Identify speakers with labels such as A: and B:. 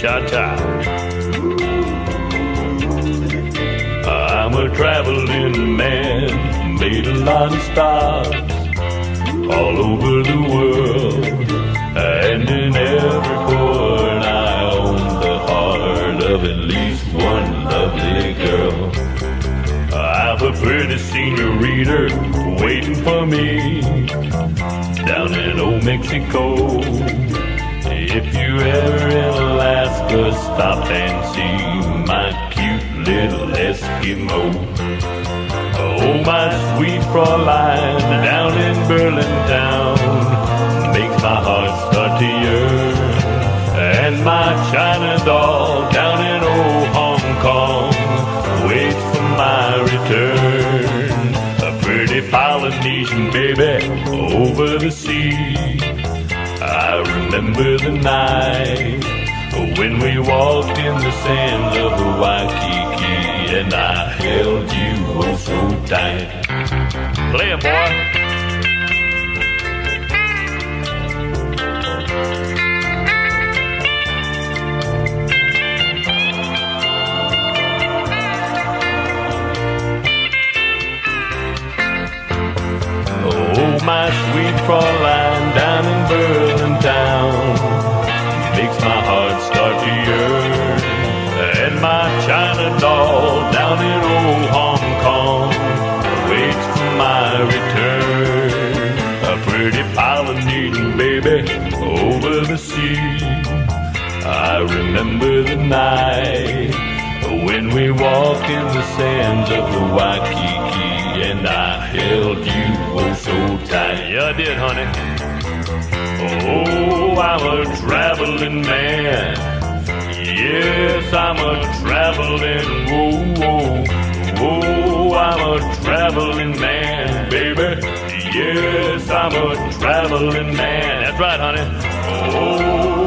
A: cha-cha. I'm a traveling man, made a lot of stops all over the world, and in every port I own the heart of at least one lovely girl. I've a pretty senorita waiting for me down in old Mexico. If you ever Alaska, stop and see my cute little Eskimo. Oh, my sweet Fräulein down in Berlin town makes my heart start to yearn. And my China doll down in old Hong Kong waits for my return. A pretty Polynesian baby over the sea. I remember the night Oh, when we walked in the sands of Waikiki and I held you oh so tight. Play it, boy. Oh, my sweet Fräulein down in China doll down in old Hong Kong waits for my return. A pretty Polynesian baby over the sea. I remember the night when we walked in the sands of the Waikiki and I held you oh so tight. Yeah, I did, honey. Oh, I'm a traveling man. Yes, I'm a traveling. I'm a traveling man, baby. Yes, I'm a traveling man. That's right, honey. Oh,